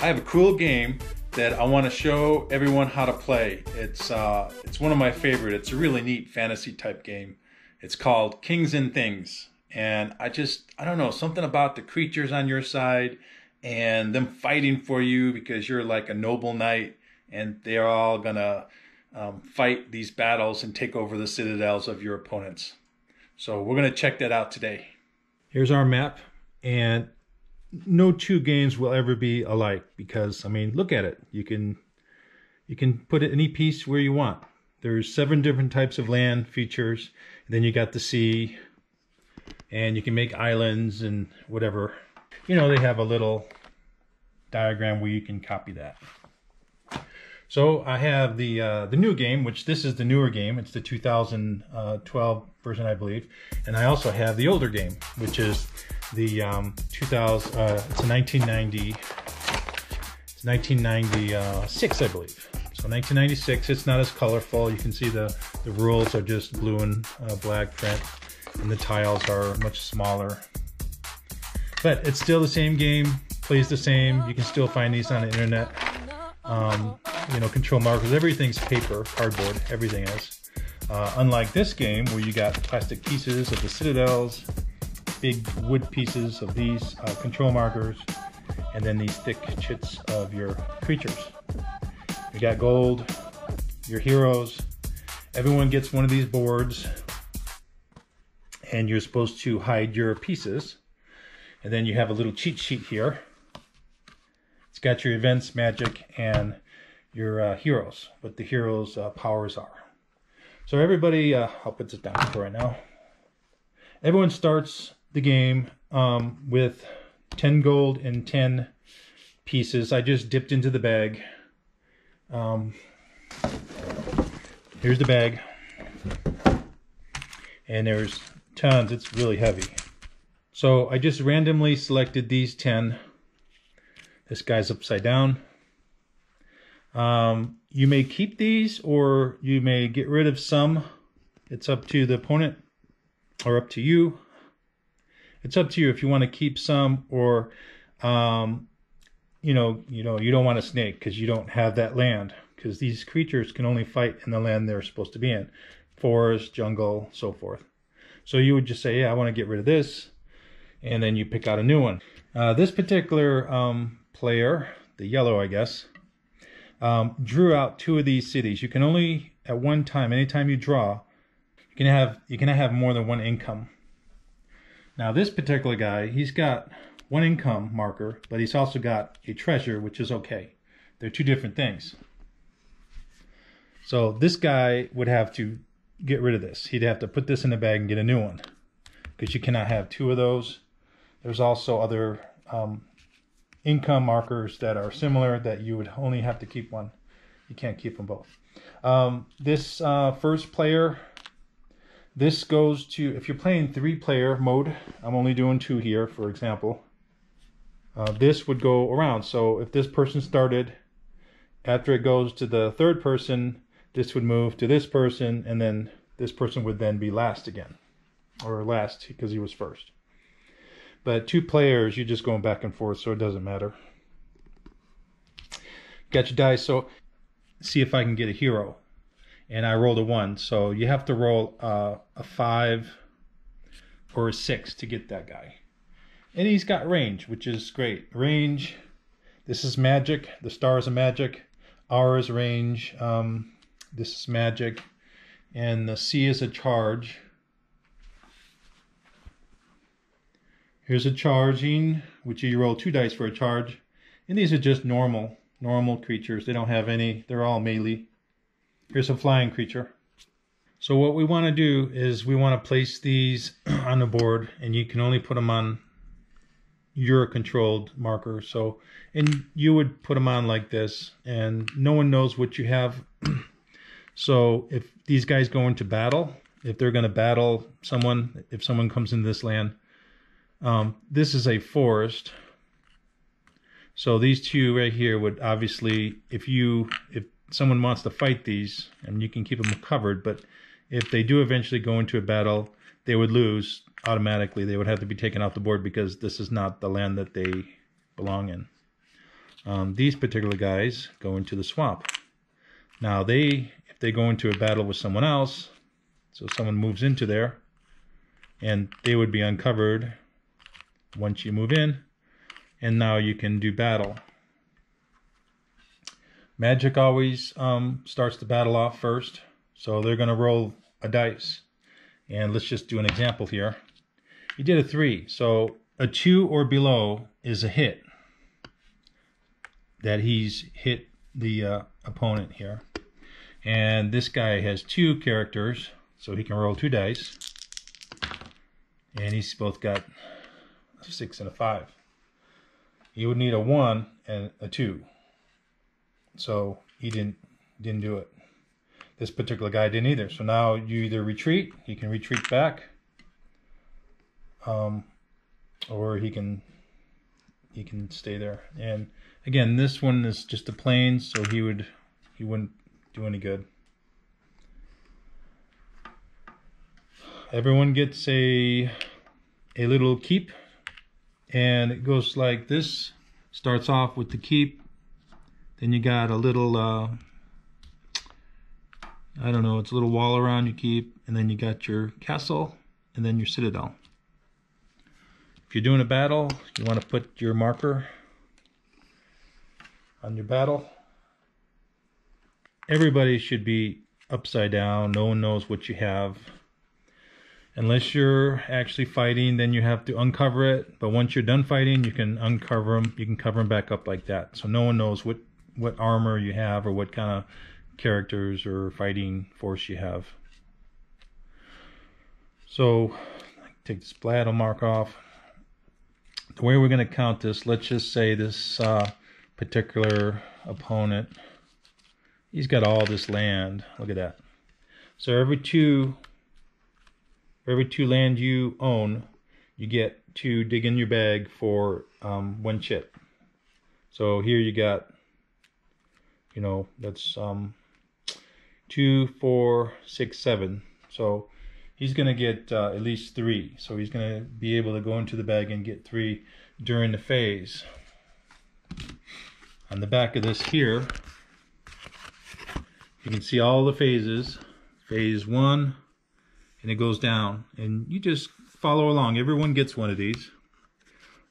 I have a cool game that I want to show everyone how to play. It's uh, it's one of my favorite. It's a really neat fantasy type game. It's called Kings and Things, and I just I don't know something about the creatures on your side and them fighting for you because you're like a noble knight, and they're all gonna um, fight these battles and take over the citadels of your opponents. So we're gonna check that out today. Here's our map, and no two games will ever be alike because I mean, look at it. You can you can put any piece where you want. There's seven different types of land features. then you got the sea, and you can make islands and whatever. You know, they have a little diagram where you can copy that. So I have the uh, the new game, which this is the newer game. It's the 2012 version, I believe. And I also have the older game, which is the um, 2000. Uh, it's a 1990. It's 1996, I believe. So 1996. It's not as colorful. You can see the the rules are just blue and uh, black print, and the tiles are much smaller. But it's still the same game. Plays the same. You can still find these on the internet. Um, you know, control markers. Everything's paper, cardboard. Everything is. Uh, unlike this game, where you got plastic pieces of the citadels, big wood pieces of these uh, control markers, and then these thick chits of your creatures. You got gold, your heroes. Everyone gets one of these boards, and you're supposed to hide your pieces. And then you have a little cheat sheet here. It's got your events, magic, and your uh, heroes, what the heroes' uh, powers are. So everybody, uh, I'll put this down for right now. Everyone starts the game um, with 10 gold and 10 pieces. I just dipped into the bag. Um, here's the bag. And there's tons. It's really heavy. So I just randomly selected these 10. This guy's upside down. Um, you may keep these or you may get rid of some. It's up to the opponent or up to you. It's up to you if you want to keep some or, um, you know, you know, you don't want a snake because you don't have that land because these creatures can only fight in the land they're supposed to be in, forest, jungle, so forth. So you would just say, yeah, I want to get rid of this, and then you pick out a new one. Uh, this particular um, player, the yellow, I guess, um, drew out two of these cities. You can only at one time, anytime you draw, you can have you can have more than one income. Now this particular guy, he's got one income marker, but he's also got a treasure, which is okay. They're two different things. So this guy would have to get rid of this. He'd have to put this in a bag and get a new one because you cannot have two of those. There's also other um, income markers that are similar that you would only have to keep one. You can't keep them both. Um, this uh, first player, this goes to, if you're playing three player mode, I'm only doing two here, for example. Uh, this would go around. So if this person started, after it goes to the third person, this would move to this person, and then this person would then be last again, or last because he was first. But two players, you're just going back and forth, so it doesn't matter. Got your dice, so see if I can get a hero. And I rolled a one, so you have to roll uh, a five or a six to get that guy. And he's got range, which is great. Range, this is magic. The stars are magic. R is range. Um, this is magic. And the C is a charge. Here's a charging, which you roll two dice for a charge. And these are just normal, normal creatures. They don't have any, they're all melee. Here's a flying creature. So what we want to do is we want to place these on the board and you can only put them on your controlled marker. So, and you would put them on like this and no one knows what you have. so if these guys go into battle, if they're going to battle someone, if someone comes into this land, um, this is a forest. So these two right here would obviously, if you, if someone wants to fight these, and you can keep them covered, but if they do eventually go into a battle, they would lose automatically. They would have to be taken off the board because this is not the land that they belong in. um, these particular guys go into the swamp. Now they, if they go into a battle with someone else, so someone moves into there, and they would be uncovered once you move in, and now you can do battle. Magic always um, starts the battle off first, so they're going to roll a dice. And let's just do an example here. He did a three, so a two or below is a hit. That he's hit the uh, opponent here. And this guy has two characters, so he can roll two dice. And he's both got six and a five. He would need a one and a two. So he didn't didn't do it. This particular guy didn't either. So now you either retreat, he can retreat back, um, or he can he can stay there. And again, this one is just a plain, so he would he wouldn't do any good. Everyone gets a a little keep, and it goes like this. Starts off with the keep, then you got a little, uh, I don't know, it's a little wall around you keep, and then you got your castle, and then your citadel. If you're doing a battle, you want to put your marker on your battle. Everybody should be upside down. No one knows what you have. Unless you're actually fighting, then you have to uncover it. But once you're done fighting, you can uncover them. You can cover them back up like that. So no one knows what what armor you have or what kind of characters or fighting force you have. So take this blattle mark off. The way we're going to count this, let's just say this uh, particular opponent, he's got all this land. Look at that. So every two, every two land you own, you get to dig in your bag for um, one chit. So here you got you know that's um two four six seven. So he's gonna get uh, at least three. So he's gonna be able to go into the bag and get three during the phase. On the back of this here you can see all the phases. Phase one and it goes down and you just follow along everyone gets one of these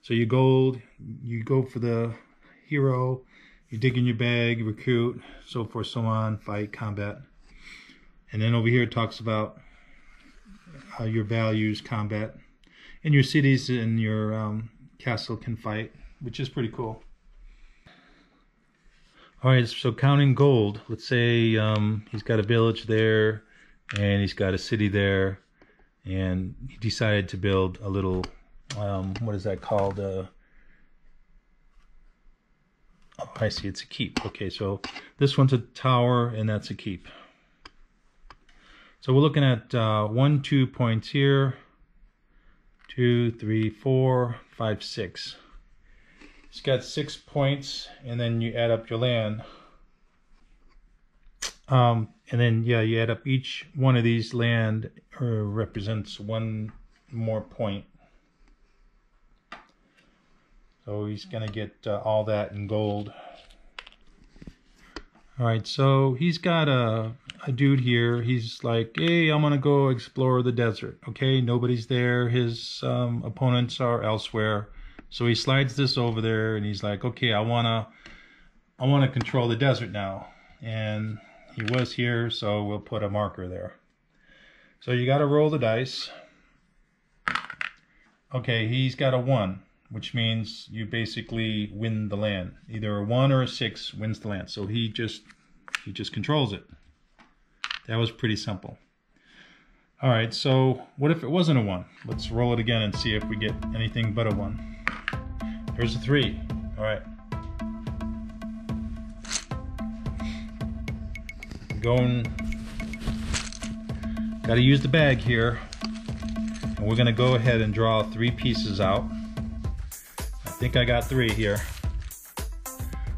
so you gold you go for the hero you dig in your bag, recruit, so forth, so on, fight, combat. And then over here it talks about uh, your values, combat. And your cities and your um, castle can fight, which is pretty cool. All right, so counting gold. Let's say um, he's got a village there, and he's got a city there, and he decided to build a little, um, what is that called? Uh, Oh, I see, it's a keep. Okay, so this one's a tower, and that's a keep. So we're looking at uh, one, two points here, two, three, four, five, six. It's got six points, and then you add up your land. Um, and then, yeah, you add up each one of these land uh, represents one more point. So he's going to get uh, all that in gold. All right, so he's got a, a dude here. He's like, hey, I'm going to go explore the desert. Okay, nobody's there. His um, opponents are elsewhere. So he slides this over there and he's like, okay, I want to I want to control the desert now. And he was here, so we'll put a marker there. So you got to roll the dice. Okay, he's got a 1 which means you basically win the land. Either a one or a six wins the land. So he just he just controls it. That was pretty simple. All right, so what if it wasn't a one? Let's roll it again and see if we get anything but a one. There's a three. All right. Going, got to use the bag here. And we're to go ahead and draw three pieces out I think I got three here.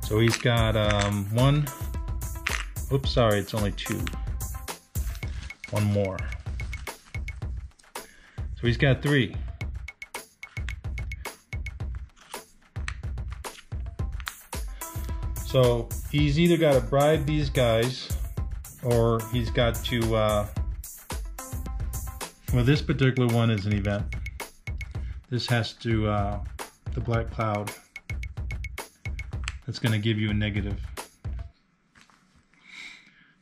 So he's got um, one, oops, sorry, it's only two. One more. So he's got three. So he's either got to bribe these guys or he's got to. Uh, well, this particular one is an event. This has to, uh, the black cloud. That's going to give you a negative.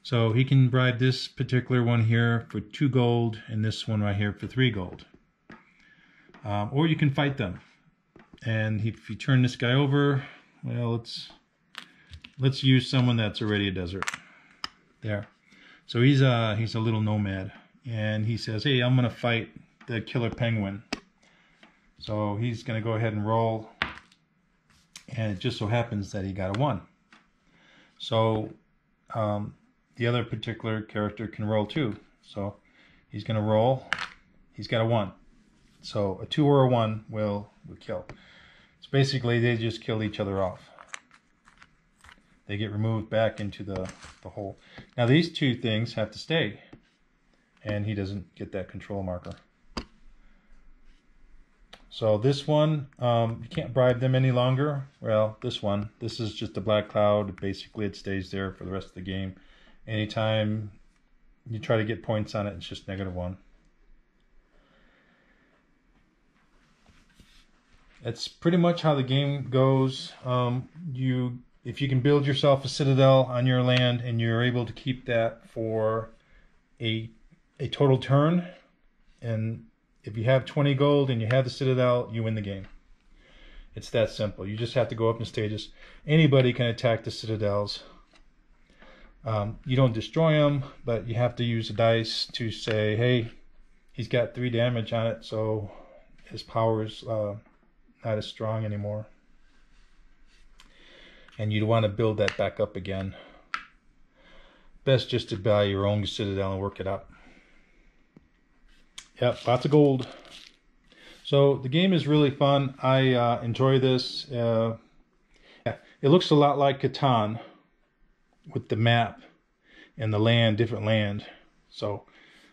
So he can bribe this particular one here for two gold and this one right here for three gold. Um, or you can fight them. And if you turn this guy over, well, let's let's use someone that's already a desert. There. So he's a he's a little nomad, and he says, "Hey, I'm gonna fight the killer penguin." So he's gonna go ahead and roll, and it just so happens that he got a one. So um, the other particular character can roll too. So he's gonna roll. He's got a one. So a two or a one will will kill. So basically, they just kill each other off. They get removed back into the, the hole. Now these two things have to stay. And he doesn't get that control marker. So this one, um, you can't bribe them any longer. Well, this one, this is just a black cloud. Basically, it stays there for the rest of the game. Anytime you try to get points on it, it's just negative one. That's pretty much how the game goes. Um, you, if you can build yourself a citadel on your land and you're able to keep that for a a total turn, and if you have 20 gold and you have the citadel, you win the game. It's that simple. You just have to go up in stages. Anybody can attack the citadels. Um, you don't destroy them, but you have to use a dice to say, hey, he's got three damage on it, so his power is uh, not as strong anymore. And you'd want to build that back up again. Best just to buy your own citadel and work it up. Yep, lots of gold. So the game is really fun. I uh, enjoy this. Uh, yeah, it looks a lot like Catan with the map and the land, different land. So,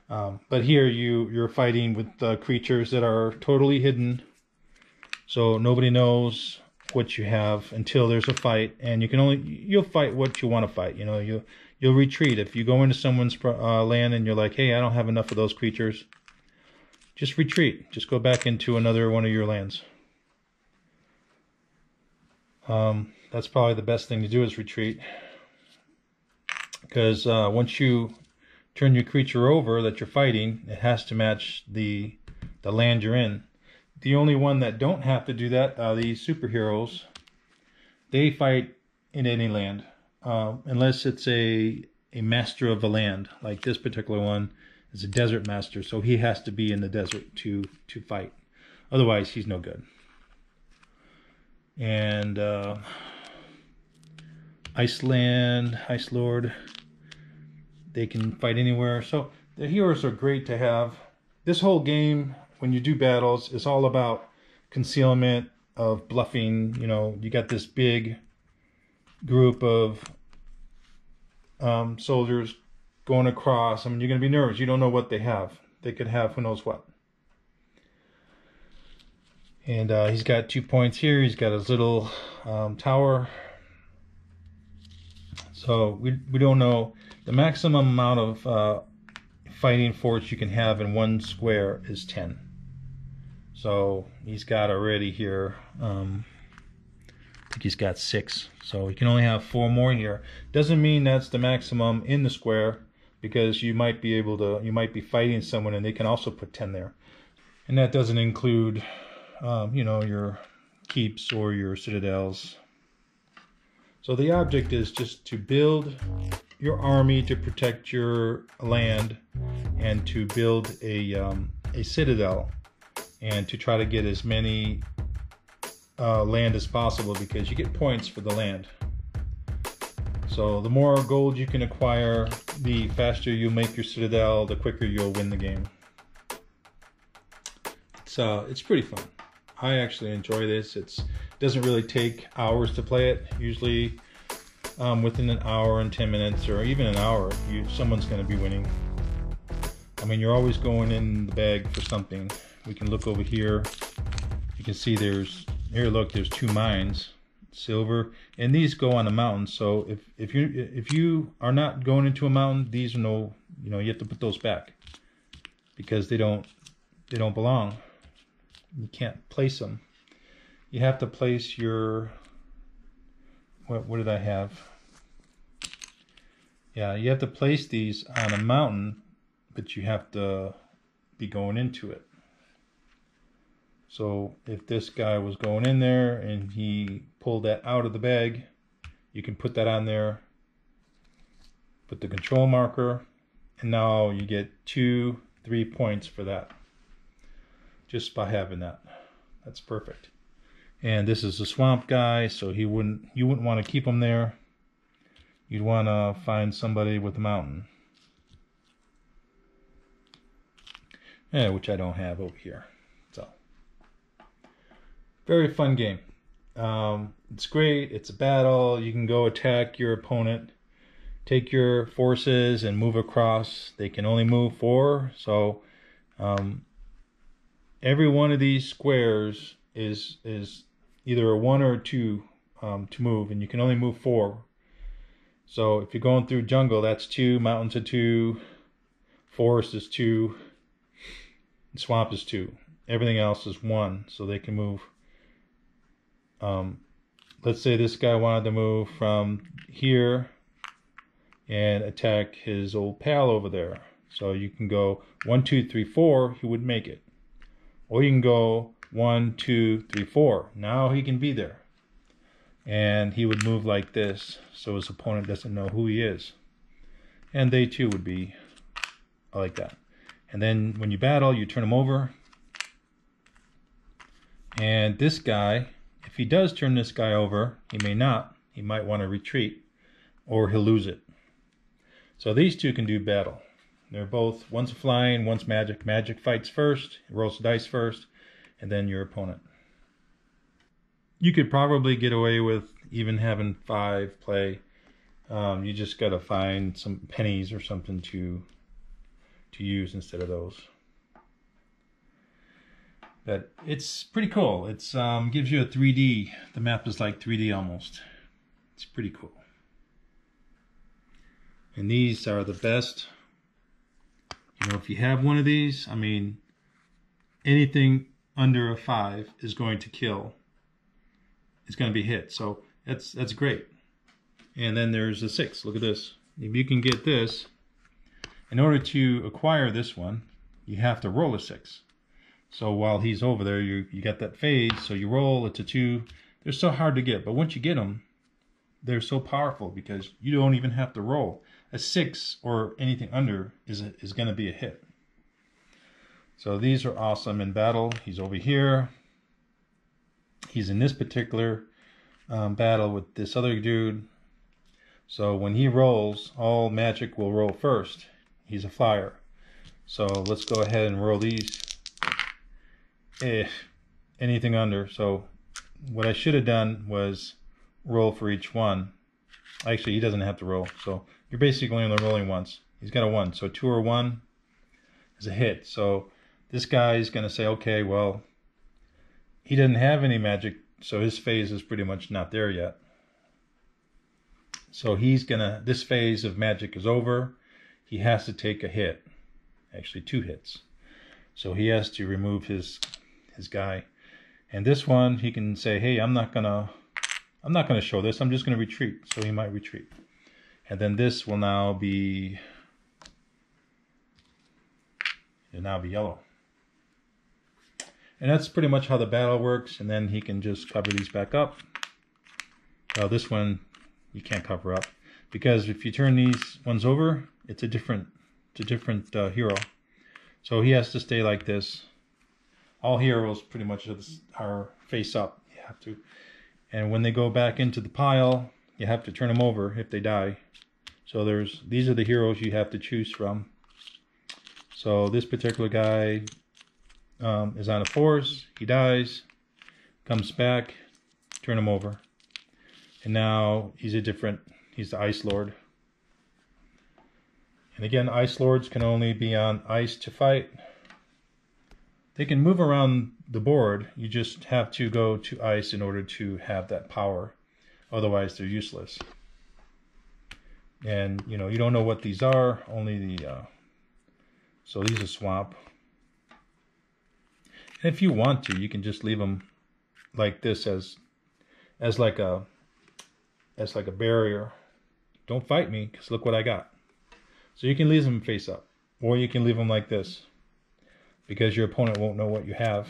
um, but here you you're fighting with uh, creatures that are totally hidden so nobody knows what you have until there's a fight, and you can only you'll fight what you want to fight. You know, you you'll retreat if you go into someone's uh, land and you're like, hey, I don't have enough of those creatures. Just retreat. Just go back into another one of your lands. Um, that's probably the best thing to do is retreat. Because uh, once you turn your creature over that you're fighting, it has to match the the land you're in. The only one that don't have to do that are the superheroes. They fight in any land, uh, unless it's a a master of the land. Like this particular one is a desert master, so he has to be in the desert to to fight. Otherwise, he's no good. And uh, Iceland, Ice Lord, they can fight anywhere. So the heroes are great to have. This whole game when you do battles, it's all about concealment of bluffing. You know, you got this big group of um, soldiers going across. I mean, you're going to be nervous. You don't know what they have. They could have who knows what. And uh, he's got two points here. He's got his little um, tower. So we, we don't know the maximum amount of uh, fighting force you can have in one square is 10. So he's got already here, um, I think he's got six. So he can only have four more here. Doesn't mean that's the maximum in the square because you might be able to, you might be fighting someone and they can also put 10 there. And that doesn't include, um, you know, your keeps or your citadels. So the object is just to build your army to protect your land and to build a, um, a citadel and to try to get as many uh, land as possible because you get points for the land. So the more gold you can acquire, the faster you make your citadel, the quicker you'll win the game. So it's pretty fun. I actually enjoy this. It's it doesn't really take hours to play it. Usually um, within an hour and 10 minutes or even an hour, you someone's going to be winning. I mean, you're always going in the bag for something we can look over here. You can see there's, here look, there's two mines. silver, and these go on a mountain. So if if you if you are not going into a mountain, these are no you know you have to put those back because they don't they don't belong. You can't place them. You have to place your what what did I have? Yeah, you have to place these on a mountain, but you have to be going into it. So if this guy was going in there and he pulled that out of the bag, you can put that on there, put the control marker, and now you get two, three points for that. Just by having that. That's perfect. And this is a swamp guy, so he wouldn't you wouldn't want to keep him there. You'd want to find somebody with a mountain. Yeah, which I don't have over here. Very fun game. Um, it's great. It's a battle. You can go attack your opponent, take your forces and move across. They can only move four. So um, every one of these squares is is either a one or a two um, to move, and you can only move four. So if you're going through jungle, that's two. Mountains are two. Forest is two. Swamp is two. Everything else is one, so they can move um, let's say this guy wanted to move from here and attack his old pal over there. So you can go one, two, three, four, he would make it. Or you can go one, two, three, four. Now he can be there. And he would move like this so his opponent doesn't know who he is. And they too would be like that. And then when you battle, you turn him over. And this guy if he does turn this guy over, he may not. He might want to retreat or he'll lose it. So these two can do battle. They're both, one's flying, one's magic. Magic fights first, rolls dice first, and then your opponent. You could probably get away with even having five play. Um, you just got to find some pennies or something to to use instead of those but it's pretty cool. It's um, gives you a 3D. The map is like 3D almost. It's pretty cool. And these are the best. You know, if you have one of these, I mean, anything under a five is going to kill. It's going to be hit. So that's that's great. And then there's a six. Look at this. If you can get this, in order to acquire this one, you have to roll a six. So while he's over there, you you got that phase. So you roll. It's a two. They're so hard to get, but once you get them, they're so powerful because you don't even have to roll. A six or anything under is a, is going to be a hit. So these are awesome in battle. He's over here. He's in this particular um, battle with this other dude. So when he rolls, all magic will roll first. He's a flyer. So let's go ahead and roll these eh, anything under. So what I should have done was roll for each one. Actually, he doesn't have to roll. So you're basically only rolling once. He's got a one. So two or one is a hit. So this guy is going to say, okay, well, he doesn't have any magic. So his phase is pretty much not there yet. So he's going to, this phase of magic is over. He has to take a hit. Actually, two hits. So he has to remove his his guy. And this one, he can say, hey, I'm not gonna, I'm not gonna show this. I'm just gonna retreat. So he might retreat. And then this will now be, it'll now be yellow. And that's pretty much how the battle works. And then he can just cover these back up. Well, this one you can't cover up because if you turn these ones over, it's a different, it's a different uh, hero. So he has to stay like this all heroes pretty much are face up. You have to, and when they go back into the pile, you have to turn them over if they die. So there's these are the heroes you have to choose from. So this particular guy um, is on a force. He dies, comes back, turn him over, and now he's a different. He's the Ice Lord. And again, Ice Lords can only be on ice to fight. They can move around the board. You just have to go to ice in order to have that power. Otherwise, they're useless. And you know, you don't know what these are. Only the uh, so these are swamp. And if you want to, you can just leave them like this as as like a as like a barrier. Don't fight me, because look what I got. So you can leave them face up, or you can leave them like this, because your opponent won't know what you have.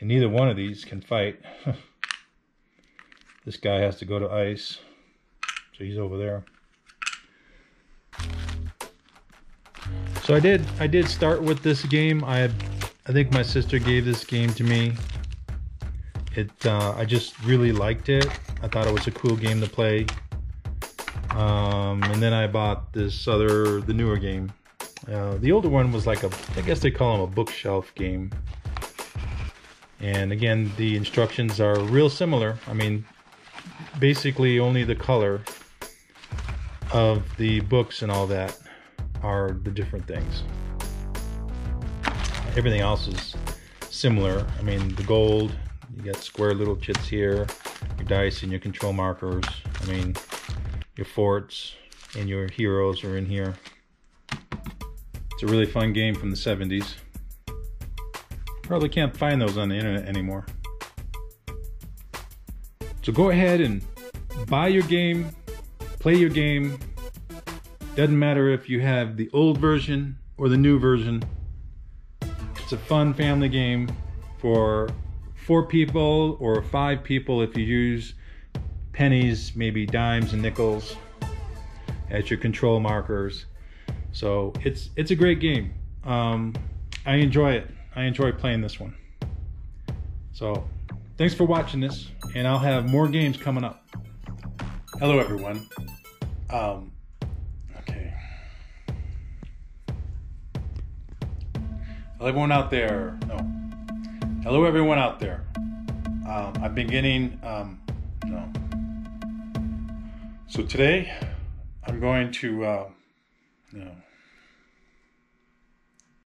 And neither one of these can fight. this guy has to go to ice, so he's over there. So I did I did start with this game. I I think my sister gave this game to me. It uh, I just really liked it. I thought it was a cool game to play. Um, and then I bought this other, the newer game. Uh, the older one was like a, I guess they call them a bookshelf game. And again, the instructions are real similar. I mean, basically only the color of the books and all that are the different things. Everything else is similar. I mean, the gold, you got square little chits here, your dice and your control markers. I mean, your forts and your heroes are in here. It's a really fun game from the 70s. Probably can't find those on the internet anymore. So go ahead and buy your game, play your game. Doesn't matter if you have the old version or the new version. It's a fun family game for four people or five people if you use pennies, maybe dimes and nickels as your control markers. So it's it's a great game. Um, I enjoy it. I enjoy playing this one. So thanks for watching this, and I'll have more games coming up. Hello, everyone. Um, okay. Hello, everyone out there. No. Hello, everyone out there. Um, I've been getting, um, no. So today, I'm going to, uh, know,